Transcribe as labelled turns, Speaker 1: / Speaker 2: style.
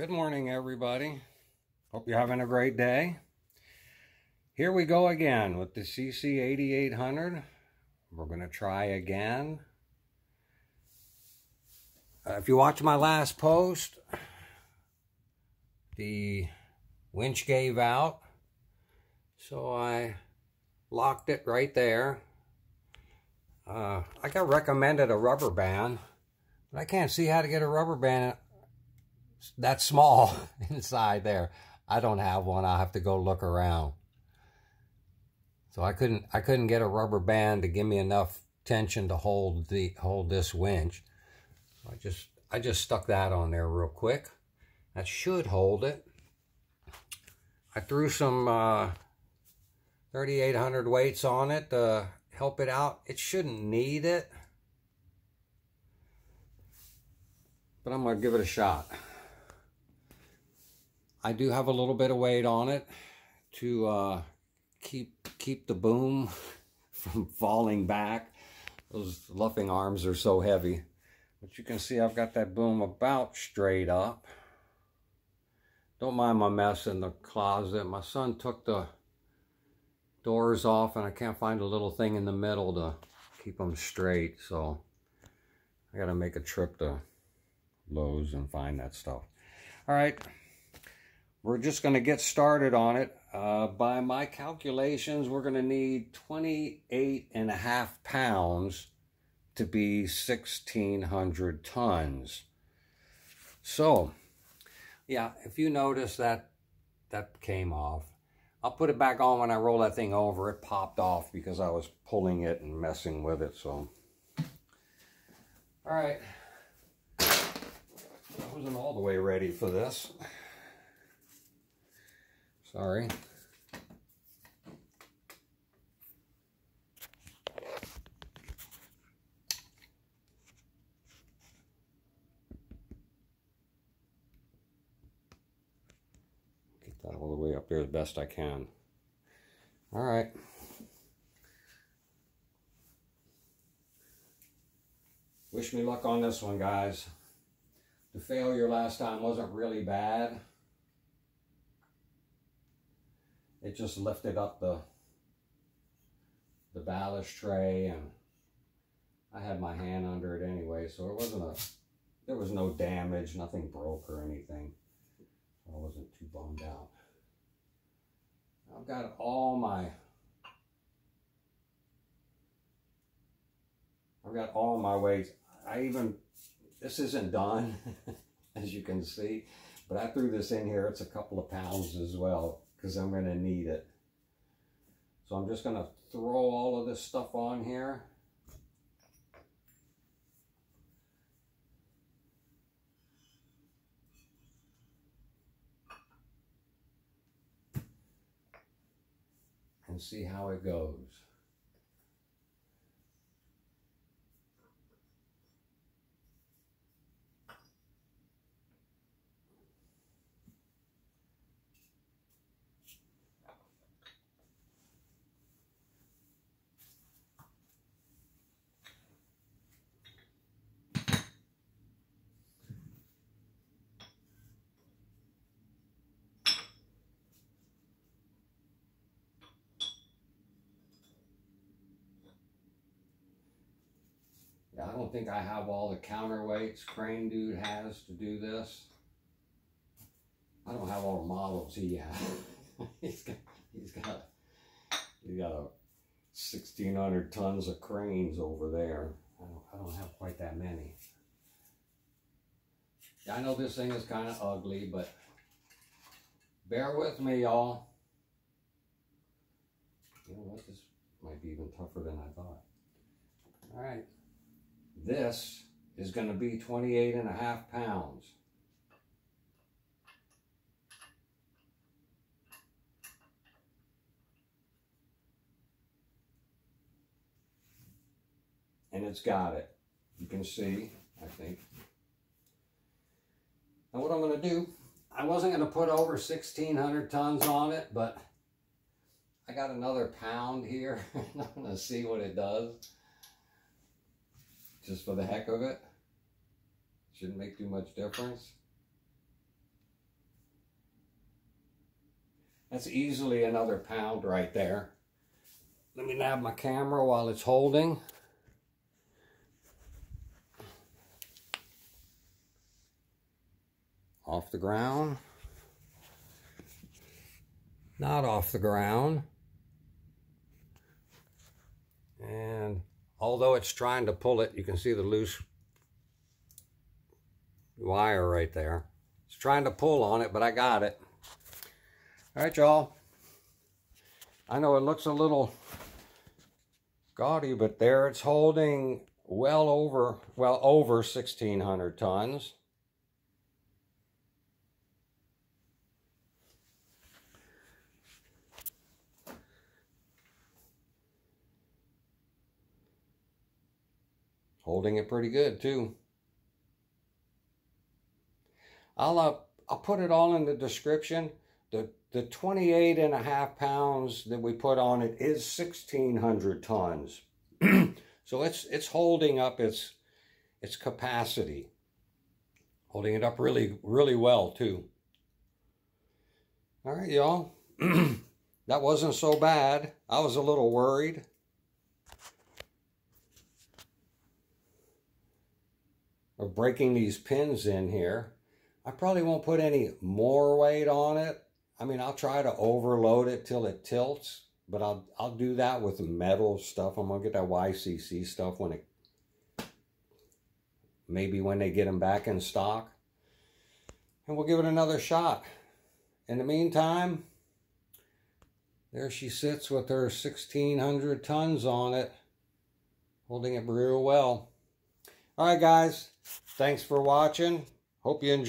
Speaker 1: Good morning, everybody. Hope you're having a great day. Here we go again with the CC8800. We're going to try again. Uh, if you watch my last post, the winch gave out. So I locked it right there. Uh, I got recommended a rubber band, but I can't see how to get a rubber band that small inside there. I don't have one. I'll have to go look around. So I couldn't I couldn't get a rubber band to give me enough tension to hold the hold this winch. So I just I just stuck that on there real quick. That should hold it. I threw some uh, 3800 weights on it to help it out. It shouldn't need it. But I'm going to give it a shot. I do have a little bit of weight on it to uh, keep keep the boom from falling back. Those luffing arms are so heavy. But you can see I've got that boom about straight up. Don't mind my mess in the closet. My son took the doors off and I can't find a little thing in the middle to keep them straight. So I got to make a trip to Lowe's and find that stuff. All right. We're just going to get started on it. Uh, by my calculations, we're going to need 28 and a half pounds to be 1,600 tons. So, yeah, if you notice that that came off, I'll put it back on when I roll that thing over. It popped off because I was pulling it and messing with it, so. All right. I wasn't all the way ready for this. Sorry. Get that all the way up there the best I can. All right. Wish me luck on this one, guys. The failure last time wasn't really bad. It just lifted up the the ballast tray and I had my hand under it anyway so it wasn't a there was no damage nothing broke or anything. I wasn't too bummed out. I've got all my I've got all my weights. I even this isn't done as you can see but I threw this in here. It's a couple of pounds as well because I'm going to need it. So I'm just going to throw all of this stuff on here. And see how it goes. I don't think I have all the counterweights Crane Dude has to do this. I don't have all the models he has. he's got he's got he's got a sixteen hundred tons of cranes over there. I don't I don't have quite that many. I know this thing is kind of ugly, but bear with me, y'all. You know what? This might be even tougher than I thought. All right. This is going to be 28 and a half pounds. And it's got it. You can see, I think. Now what I'm going to do, I wasn't going to put over 1,600 tons on it, but I got another pound here. I'm going to see what it does just for the heck of it. Shouldn't make too much difference. That's easily another pound right there. Let me nab my camera while it's holding. Off the ground. Not off the ground. And although it's trying to pull it, you can see the loose wire right there. It's trying to pull on it, but I got it. All right, y'all. I know it looks a little gaudy, but there it's holding well over, well over 1,600 tons. Holding it pretty good, too. I'll, uh, I'll put it all in the description. The, the 28 and a half pounds that we put on it is 1,600 tons. so it's, it's holding up its, its capacity. Holding it up really, really well, too. All right, y'all. that wasn't so bad. I was a little worried. Of breaking these pins in here. I probably won't put any more weight on it. I mean, I'll try to overload it till it tilts, but I'll I'll do that with metal stuff. I'm gonna get that YCC stuff when it maybe when they get them back in stock, and we'll give it another shot. In the meantime, there she sits with her 1,600 tons on it, holding it real well. All right, guys, thanks for watching. Hope you enjoy.